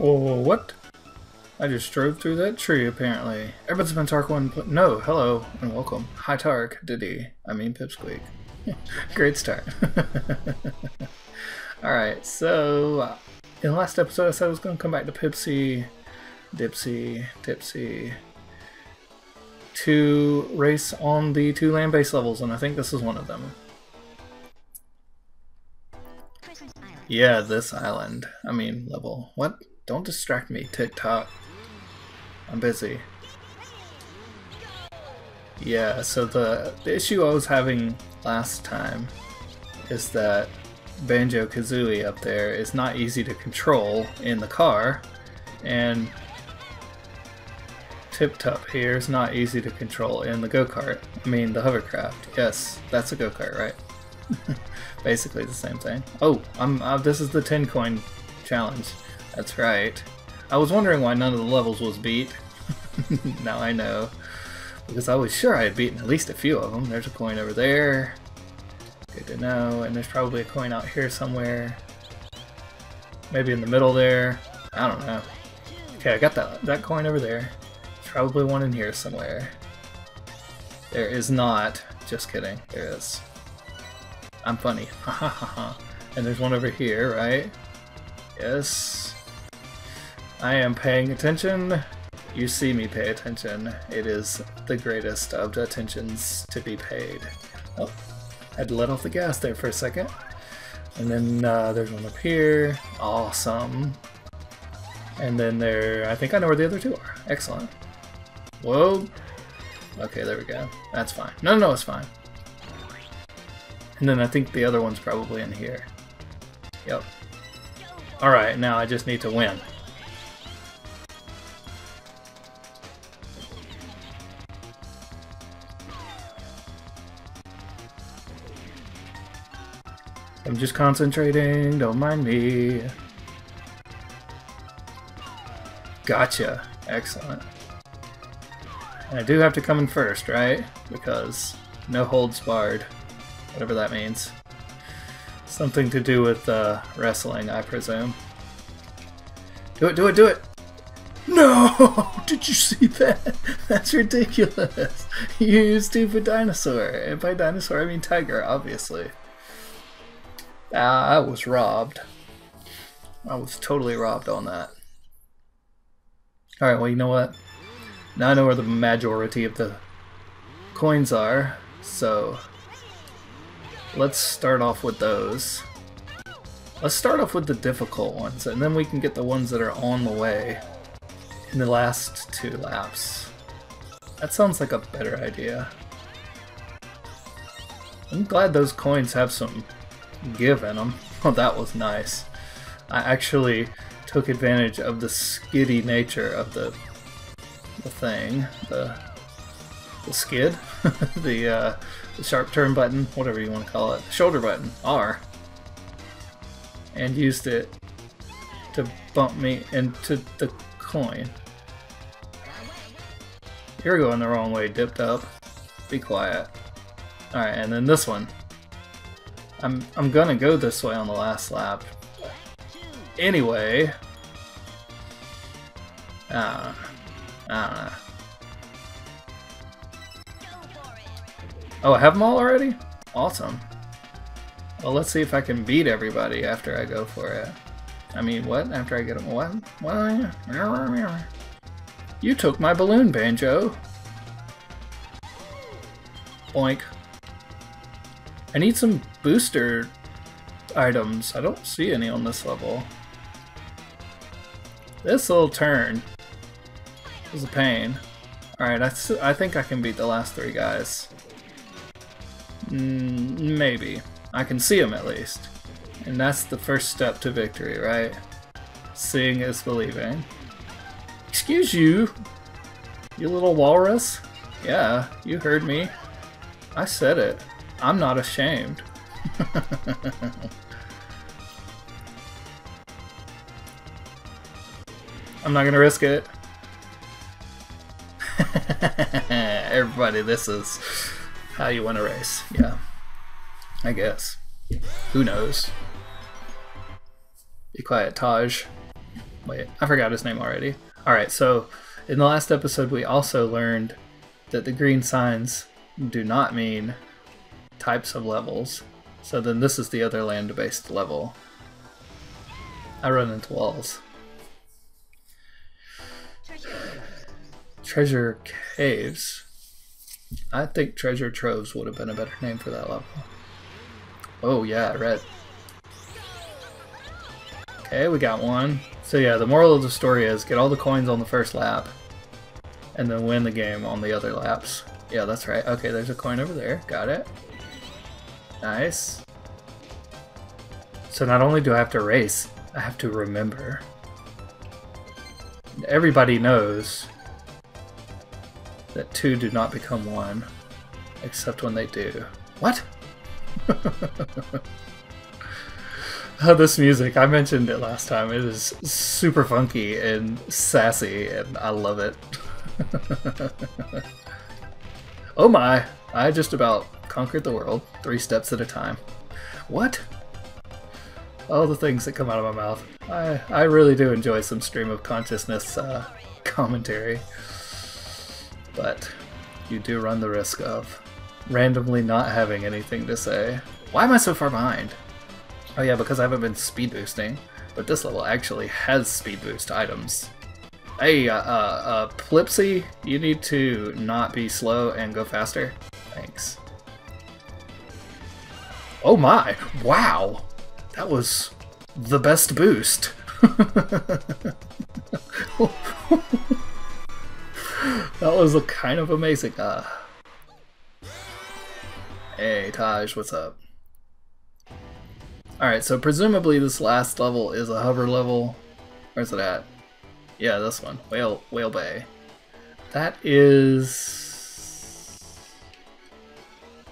Whoa, what? I just drove through that tree, apparently. Everyone's been Tark 1. No, hello, and welcome. Hi, Tark, Diddy. I mean, Pipsqueak. Great start. Alright, so in the last episode I said I was going to come back to Pipsy, Dipsy, Tipsy to race on the two land-based levels, and I think this is one of them. Yeah, this island. I mean, level. What? Don't distract me, TikTok. I'm busy. Yeah, so the, the issue I was having last time is that Banjo Kazooie up there is not easy to control in the car, and Tip Top here is not easy to control in the go kart. I mean, the hovercraft. Yes, that's a go kart, right? Basically the same thing. Oh, I'm. Uh, this is the 10 coin challenge. That's right. I was wondering why none of the levels was beat. now I know. Because I was sure I had beaten at least a few of them. There's a coin over there. Good to know. And there's probably a coin out here somewhere. Maybe in the middle there. I don't know. Okay, I got that, that coin over there. Probably one in here somewhere. There is not. Just kidding. There is. I'm funny. Ha ha ha ha. And there's one over here, right? Yes. I am paying attention. You see me pay attention. It is the greatest of attentions to be paid. Oh, had to let off the gas there for a second. And then uh, there's one up here. Awesome. And then there, I think I know where the other two are. Excellent. Whoa. Okay, there we go. That's fine. No, no, it's fine. And then I think the other one's probably in here. Yep. Alright, now I just need to win. I'm just concentrating, don't mind me. Gotcha. Excellent. And I do have to come in first, right? Because no holds barred. Whatever that means. Something to do with uh, wrestling, I presume. Do it, do it, do it! No! Did you see that? That's ridiculous. You stupid dinosaur. And by dinosaur, I mean tiger, obviously. Ah, I was robbed. I was totally robbed on that. Alright, well, you know what? Now I know where the majority of the coins are, so let's start off with those. Let's start off with the difficult ones, and then we can get the ones that are on the way in the last two laps. That sounds like a better idea. I'm glad those coins have some given them. Oh, that was nice. I actually took advantage of the skiddy nature of the the thing, the the skid, the, uh, the sharp turn button, whatever you want to call it, shoulder button, R, and used it to bump me into the coin. You're going the wrong way, dipped up. Be quiet. Alright, and then this one. I'm I'm gonna go this way on the last lap. Anyway. Uh, uh. Oh, I have them all already? Awesome. Well, let's see if I can beat everybody after I go for it. I mean, what? After I get them? What? What? You took my balloon, Banjo. Boink. I need some booster items. I don't see any on this level. This little turn is a pain. Alright, I, I think I can beat the last three guys. Mm, maybe. I can see them at least. And that's the first step to victory, right? Seeing is believing. Excuse you, you little walrus? Yeah, you heard me. I said it. I'm not ashamed. I'm not gonna risk it. Everybody, this is how you win a race. Yeah. I guess. Who knows? Be quiet, Taj. Wait, I forgot his name already. Alright, so in the last episode we also learned that the green signs do not mean types of levels. So then this is the other land-based level. I run into walls. Treasure Caves. I think Treasure Troves would have been a better name for that level. Oh yeah, red. Okay, we got one. So yeah, the moral of the story is get all the coins on the first lap, and then win the game on the other laps. Yeah, that's right. Okay, there's a coin over there. Got it. Nice. So not only do I have to race, I have to remember. Everybody knows that two do not become one, except when they do. What? oh, this music, I mentioned it last time. It is super funky and sassy, and I love it. oh my, I just about conquered the world, three steps at a time. What? All the things that come out of my mouth. I, I really do enjoy some stream of consciousness uh, commentary. But you do run the risk of randomly not having anything to say. Why am I so far behind? Oh yeah, because I haven't been speed boosting. But this level actually has speed boost items. Hey, uh, uh, uh, Plipsy, you need to not be slow and go faster. Thanks. Oh my! Wow! That was the best boost. that was a kind of amazing. Uh, Hey, Taj, what's up? Alright, so presumably this last level is a hover level. Where's it at? Yeah, this one. Whale, Whale Bay. That is...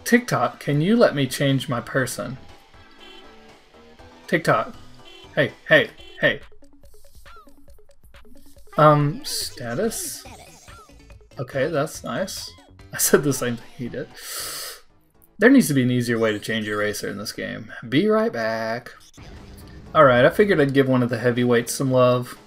TikTok, can you let me change my person? TikTok. Hey, hey, hey. Um, status? Okay, that's nice. I said the same thing he did. There needs to be an easier way to change your racer in this game. Be right back. Alright, I figured I'd give one of the heavyweights some love.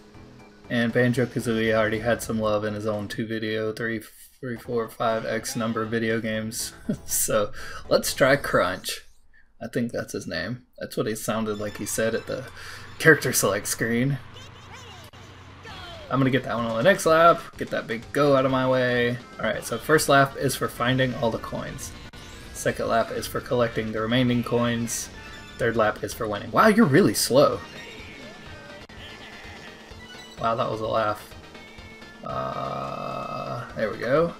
And Banjo-Kazooie already had some love in his own two video, three, three, four, five X number of video games. so let's try Krunch. I think that's his name. That's what he sounded like he said at the character select screen. I'm gonna get that one on the next lap, get that big go out of my way. Alright, so first lap is for finding all the coins. Second lap is for collecting the remaining coins. Third lap is for winning. Wow, you're really slow. Wow, that was a laugh. Uh, there we go.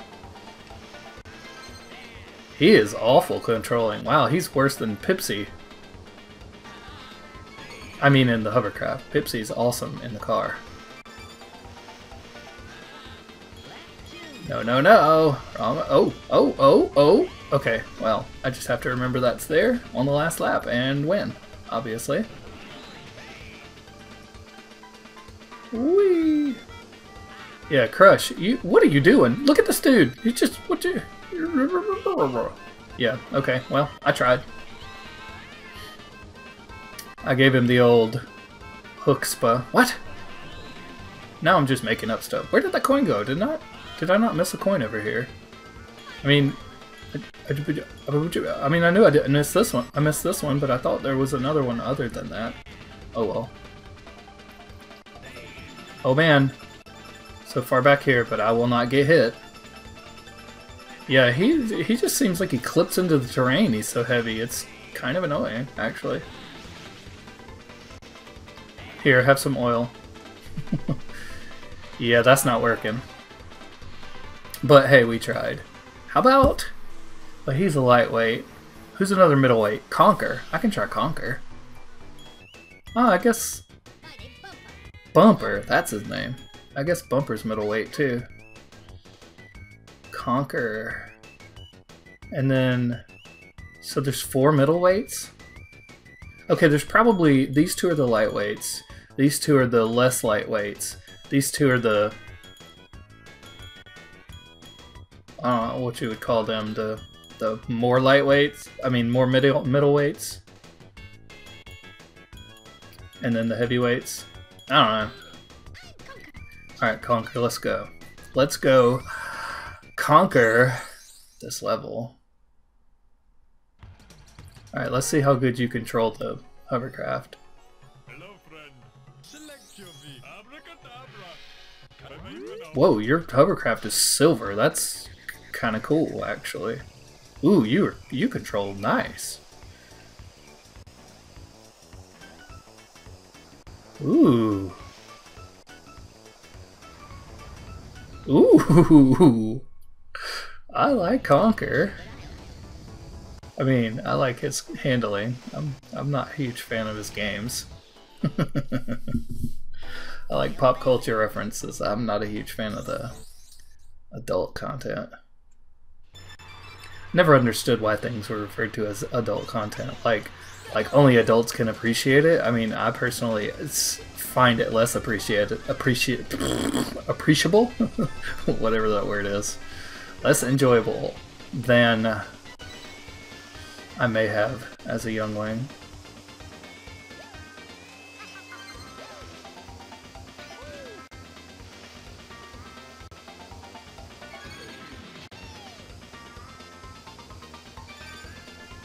He is awful controlling. Wow, he's worse than Pipsy. I mean in the hovercraft. Pipsy's awesome in the car. No, no, no! Wrong. Oh, oh, oh, oh! Okay, well, I just have to remember that's there on the last lap and win, obviously. Whee! Yeah, Crush, you, what are you doing? Look at this dude! He's just, what you... Yeah, okay, well, I tried. I gave him the old hook spa. What? Now I'm just making up stuff. Where did that coin go? Did not did I not miss a coin over here? I mean, I mean, I knew I didn't miss this one. I missed this one, but I thought there was another one other than that. Oh well. Oh man. So far back here, but I will not get hit. Yeah, he he just seems like he clips into the terrain. He's so heavy. It's kind of annoying, actually. Here, have some oil. yeah, that's not working. But hey, we tried. How about but he's a lightweight. Who's another middleweight? Conker. I can try Conker. Oh, I guess... Bumper. That's his name. I guess Bumper's middleweight, too. Conker. And then... So there's four middleweights? Okay, there's probably... These two are the lightweights. These two are the less lightweights. These two are the... I don't know what you would call them, the the more lightweights, I mean more middle middleweights, and then the heavyweights. I don't know. Alright, Conker, let's go. Let's go conquer this level. Alright, let's see how good you control the hovercraft. Whoa, your hovercraft is silver. That's kind of cool, actually. Ooh, you you control nice. Ooh. Ooh. I like Conker. I mean, I like his handling. I'm I'm not a huge fan of his games. I like pop culture references. I'm not a huge fan of the adult content. Never understood why things were referred to as adult content. Like like only adults can appreciate it. I mean, I personally find it less appreciated, appreciate, appreciable, whatever that word is, less enjoyable than I may have as a youngling.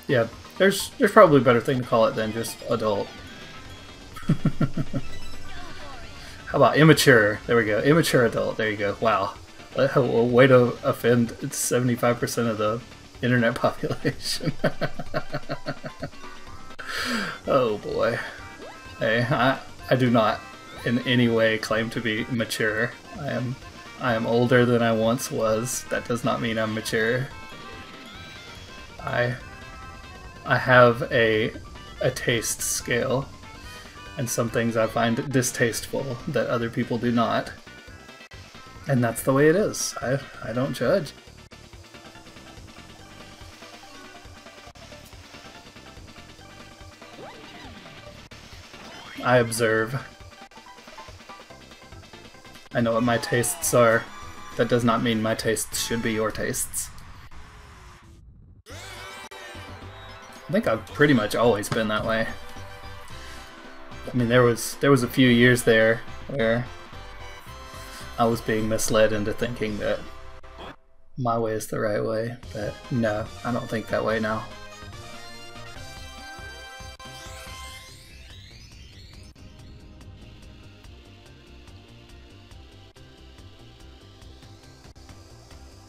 Yeah, there's there's probably a better thing to call it than just adult. How about immature? There we go. Immature adult. There you go. Wow. A way to offend 75% of the internet population. oh boy. Hey, I, I do not in any way claim to be mature. I am I am older than I once was. That does not mean I'm mature. I I have a a taste scale, and some things I find distasteful that other people do not. And that's the way it is. I I don't judge. I observe. I know what my tastes are. That does not mean my tastes should be your tastes. I think I've pretty much always been that way. I mean, there was there was a few years there where I was being misled into thinking that my way is the right way, but no, I don't think that way now.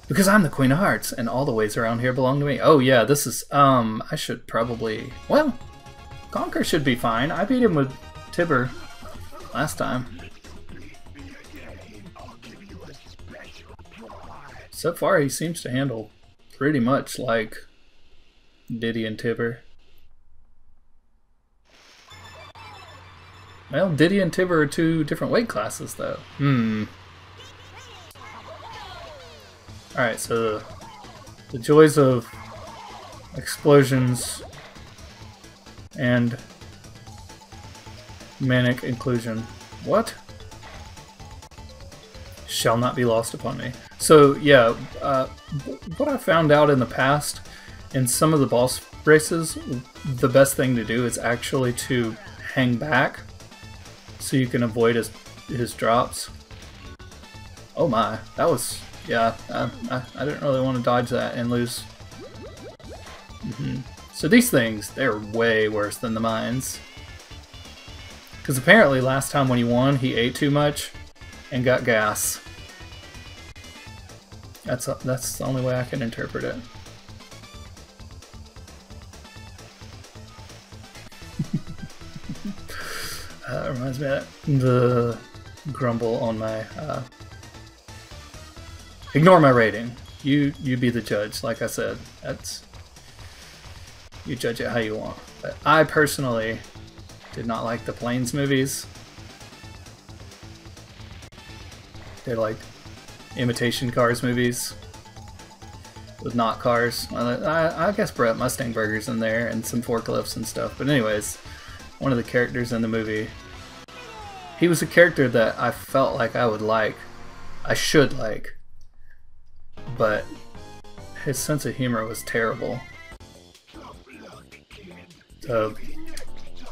Because I'm the Queen of Hearts, and all the ways around here belong to me. Oh yeah, this is, um, I should probably, well, Conker should be fine. I beat him with Tibber last time. So far, he seems to handle pretty much like Diddy and Tibber. Well, Diddy and Tibber are two different weight classes, though. Hmm. Alright, so the, the joys of explosions and manic inclusion. What? Shall not be lost upon me. So yeah, uh, what I found out in the past, in some of the boss races, the best thing to do is actually to hang back so you can avoid his, his drops. Oh my, that was yeah, I, I, I didn't really want to dodge that and lose. Mm -hmm. So these things, they're way worse than the mines. Because apparently last time when he won, he ate too much and got gas. That's, a, that's the only way I can interpret it. uh, reminds me of the grumble on my uh, Ignore my rating. You you be the judge. Like I said, that's you judge it how you want. But I personally did not like the Planes movies. They're like imitation cars movies with not cars. I, I guess Brett Mustang Burgers in there and some forklifts and stuff. But anyways, one of the characters in the movie, he was a character that I felt like I would like, I should like, but his sense of humor was terrible. The,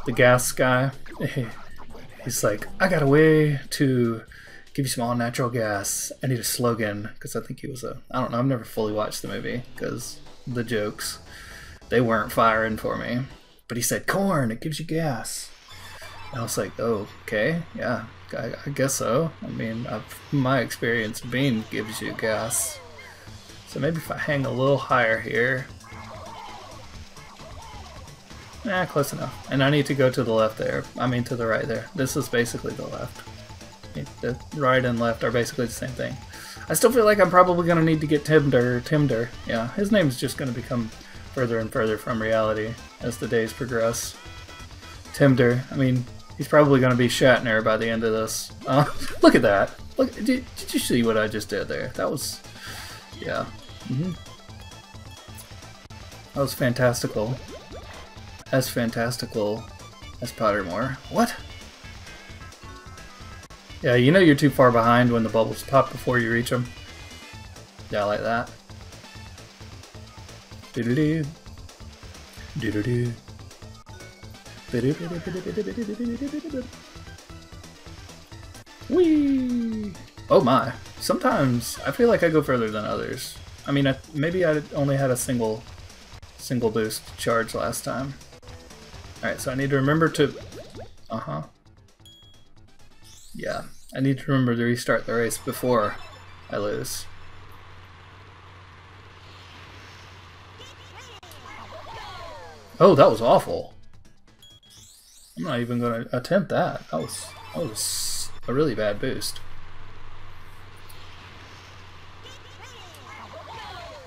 the gas guy, he's like, I got a way to Give you some all natural gas. I need a slogan because I think he was a. I don't know. I've never fully watched the movie because the jokes they weren't firing for me. But he said corn. It gives you gas. And I was like, oh, okay, yeah, I, I guess so. I mean, I've, my experience bean gives you gas. So maybe if I hang a little higher here. Nah, close enough. And I need to go to the left there. I mean, to the right there. This is basically the left. The right and left are basically the same thing. I still feel like I'm probably going to need to get Timder. Timder. Yeah, his name's just going to become further and further from reality as the days progress. Timder. I mean, he's probably going to be Shatner by the end of this. Uh, look at that. Look, did, did you see what I just did there? That was, yeah. Mm -hmm. That was fantastical. As fantastical as Pottermore. What? Yeah, you know you're too far behind when the bubbles pop before you reach them. Yeah, I like that. Doo-doo-doo. Doo-doo-doo. Whee! Oh my. Sometimes I feel like I go further than others. I mean, I, maybe I only had a single single boost charge last time. Alright, so I need to remember to... Uh-huh. Yeah, I need to remember to restart the race before I lose. Oh, that was awful. I'm not even going to attempt that. That was, that was a really bad boost.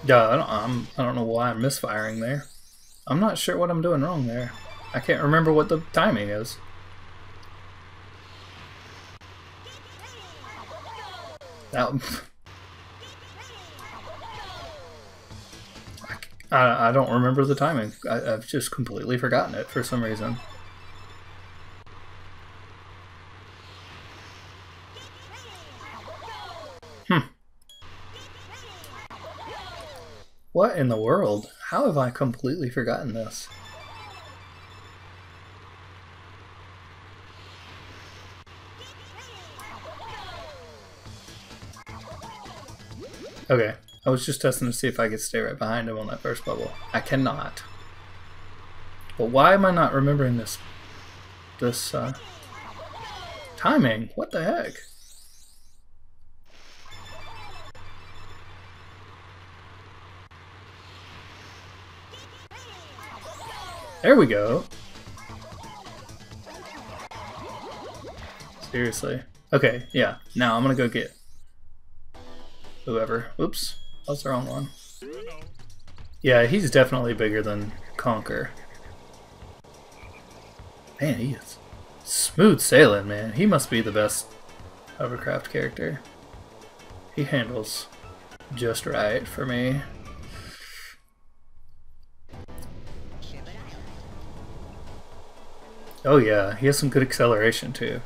Yeah, I don't, I'm, I don't know why I'm misfiring there. I'm not sure what I'm doing wrong there. I can't remember what the timing is. That, I, I don't remember the timing. I, I've just completely forgotten it for some reason. Hmm. What in the world? How have I completely forgotten this? Okay, I was just testing to see if I could stay right behind him on that first bubble. I cannot. But why am I not remembering this, this, uh, timing? What the heck? There we go. Seriously. Okay, yeah. Now I'm gonna go get whoever. Oops, that's the wrong one. Yeah, he's definitely bigger than Conker. Man, he is smooth sailing, man. He must be the best hovercraft character. He handles just right for me. Oh yeah, he has some good acceleration too.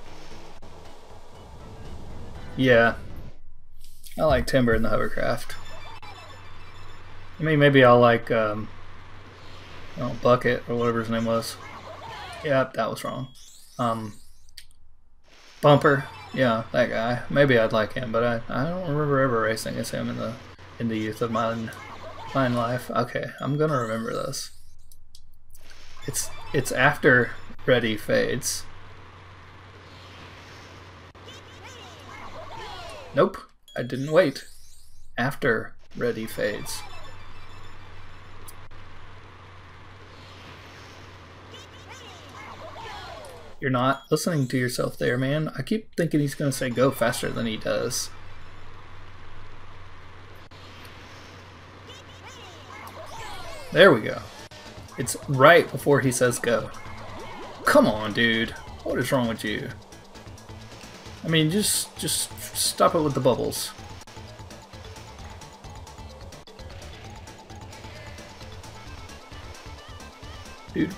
Yeah, I like Timber in the hovercraft. I mean, maybe I'll like, um, oh, Bucket, or whatever his name was. Yep, that was wrong. Um, Bumper, yeah, that guy. Maybe I'd like him, but I, I don't remember ever racing as him in the in the youth of mine, mine life. Okay, I'm gonna remember this. It's it's after Ready fades. Nope. I didn't wait. After ready fades. You're not listening to yourself there, man. I keep thinking he's going to say go faster than he does. There we go. It's right before he says go. Come on, dude. What is wrong with you? I mean, just just stop it with the bubbles. Did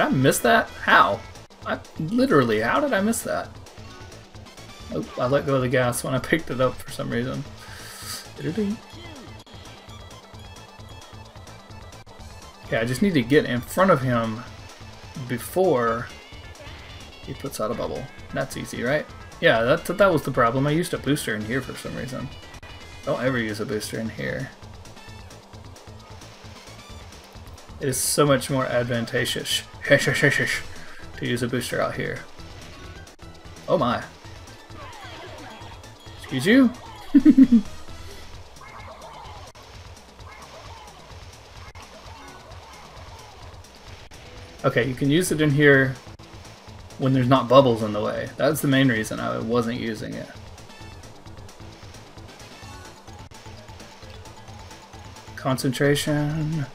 I miss that? How? I literally, how did I miss that? Oh, I let go of the gas when I picked it up for some reason. Okay, I just need to get in front of him before He puts out a bubble. That's easy, right? Yeah, that, that was the problem. I used a booster in here for some reason. Don't ever use a booster in here. It is so much more advantageous to use a booster out here. Oh my. Excuse you? okay, you can use it in here when there's not bubbles in the way. That's the main reason I wasn't using it. Concentration.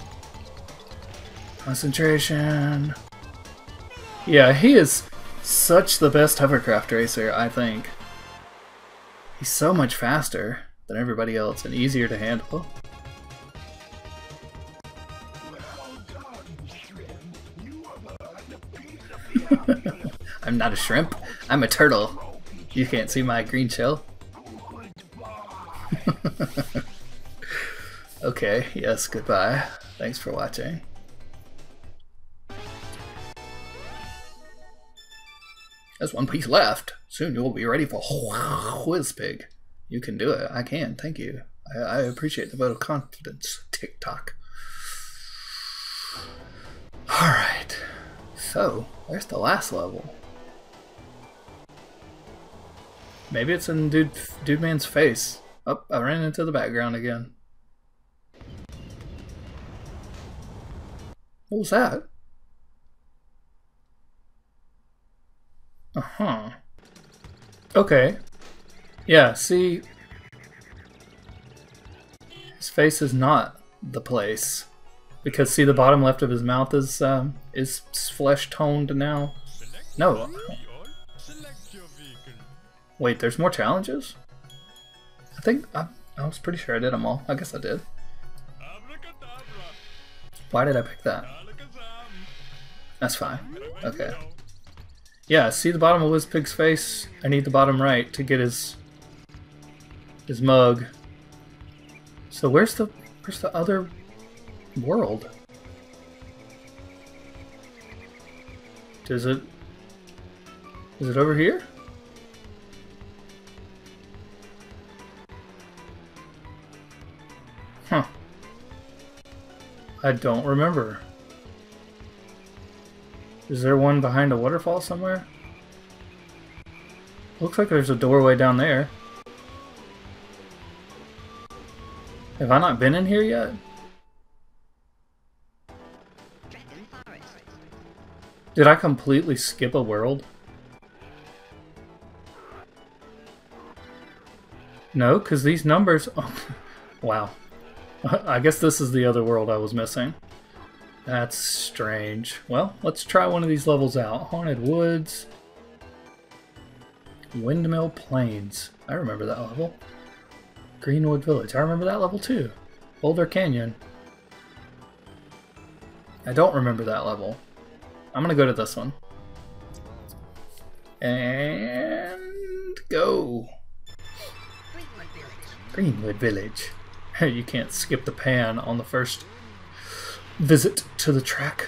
Concentration. Yeah, he is such the best hovercraft racer, I think. He's so much faster than everybody else and easier to handle. I'm not a shrimp, I'm a turtle. You can't see my green shell. okay, yes, goodbye. Thanks for watching. There's one piece left. Soon you'll be ready for Wizpig. You can do it. I can. Thank you. I, I appreciate the vote of confidence, TikTok. Alright. So, where's the last level? Maybe it's in Dude, Dude Man's face. Oh, I ran into the background again. What was that? Uh-huh. Okay. Yeah, see... His face is not the place. Because see the bottom left of his mouth is um, is flesh toned now? No. Wait, there's more challenges? I think I, I was pretty sure I did them all. I guess I did. Why did I pick that? That's fine. Okay. Yeah, see the bottom of Wizpig's face? I need the bottom right to get his his mug. So where's the where's the other world? Does it is it over here? I don't remember. Is there one behind a waterfall somewhere? Looks like there's a doorway down there. Have I not been in here yet? Did I completely skip a world? No, because these numbers... Oh, wow. I guess this is the other world I was missing. That's strange. Well, let's try one of these levels out. Haunted Woods. Windmill Plains. I remember that level. Greenwood Village. I remember that level too. Boulder Canyon. I don't remember that level. I'm gonna go to this one. And go. Greenwood Village. You can't skip the pan on the first visit to the track.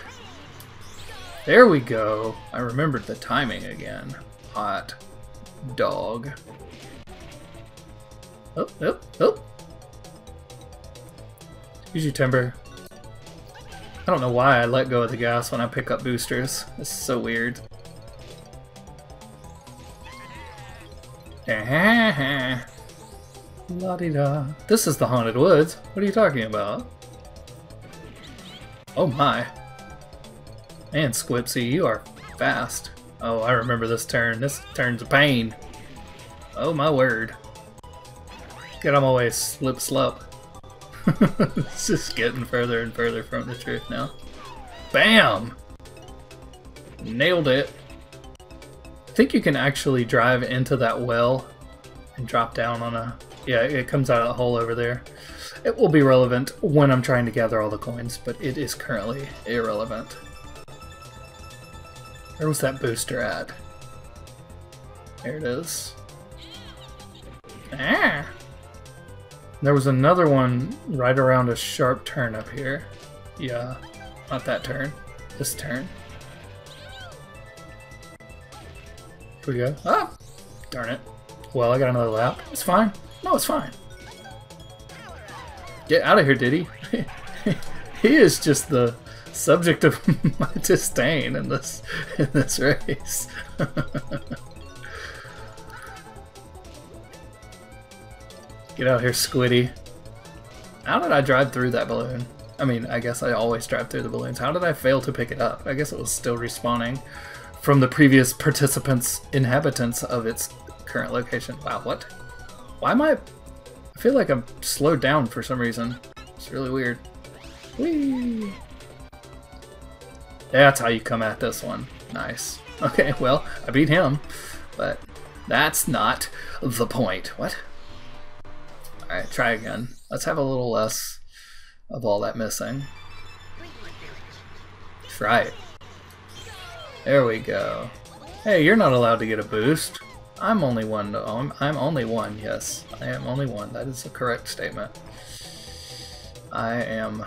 There we go. I remembered the timing again. Hot dog. Oh, oh, oh. Use your timber. I don't know why I let go of the gas when I pick up boosters. Is so weird. La -da. This is the Haunted Woods. What are you talking about? Oh my. Man, Squipsy, you are fast. Oh, I remember this turn. This turn's a pain. Oh my word. Get on my way, slip slop. it's just getting further and further from the truth now. Bam! Nailed it. I think you can actually drive into that well and drop down on a... Yeah, it comes out of the hole over there. It will be relevant when I'm trying to gather all the coins, but it is currently irrelevant. Where was that booster at? There it is. Ah! There was another one right around a sharp turn up here. Yeah, not that turn. This turn. Here we go. Ah! Darn it. Well, I got another lap. It's fine. No, it's fine. Get out of here, Diddy. he is just the subject of my disdain in this in this race. Get out here, Squiddy. How did I drive through that balloon? I mean, I guess I always drive through the balloons. How did I fail to pick it up? I guess it was still respawning from the previous participants' inhabitants of its current location. Wow, what? Why am I... I feel like I'm slowed down for some reason. It's really weird. Whee! That's how you come at this one. Nice. Okay, well, I beat him, but that's not the point. What? Alright, try again. Let's have a little less of all that missing. Try it. There we go. Hey, you're not allowed to get a boost. I'm only one. I'm, I'm only one, yes. I am only one. That is a correct statement. I am...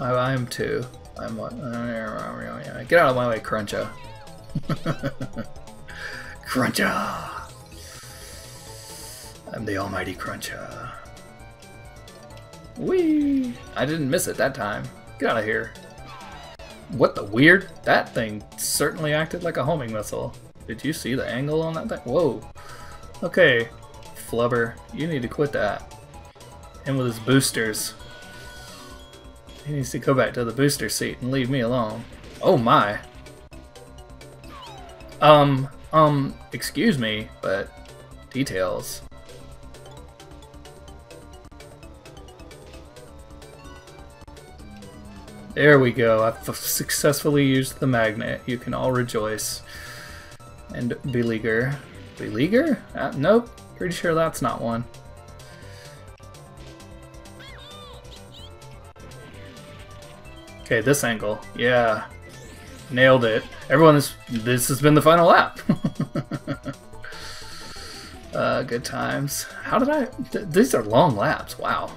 I, I am two. I'm what? Uh, Get out of my way, Cruncha. Cruncha! I'm the almighty Cruncha. Whee! I didn't miss it that time. Get out of here. What the weird? That thing certainly acted like a homing missile. Did you see the angle on that thing? Whoa. Okay, Flubber, you need to quit that. Him with his boosters. He needs to go back to the booster seat and leave me alone. Oh my. Um, um, excuse me, but details. There we go. I've successfully used the magnet. You can all rejoice. And beleaguer. Beleaguer? Uh, nope. Pretty sure that's not one. Okay, this angle. Yeah. Nailed it. Everyone is... This has been the final lap. uh, good times. How did I... Th these are long laps. Wow.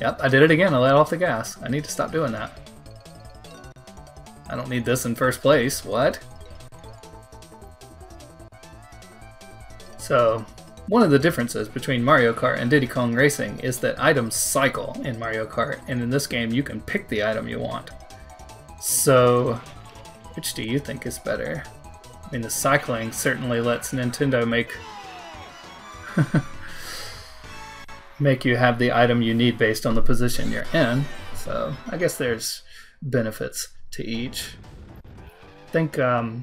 Yep, I did it again. I let off the gas. I need to stop doing that. I don't need this in first place. What? So, one of the differences between Mario Kart and Diddy Kong Racing is that items cycle in Mario Kart, and in this game you can pick the item you want. So, which do you think is better? I mean, the cycling certainly lets Nintendo make make you have the item you need based on the position you're in. So I guess there's benefits to each. I think um,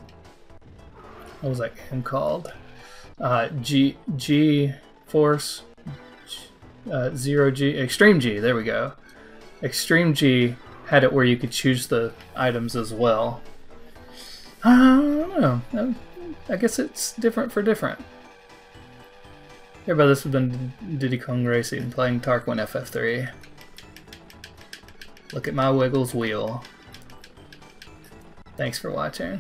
what was that game called? Uh, G G Force uh, Zero G Extreme G. There we go. Extreme G had it where you could choose the items as well. I don't know. I guess it's different for different. Everybody, this has been Diddy Kong Racing, playing Tarquin FF3. Look at my Wiggles wheel. Thanks for watching.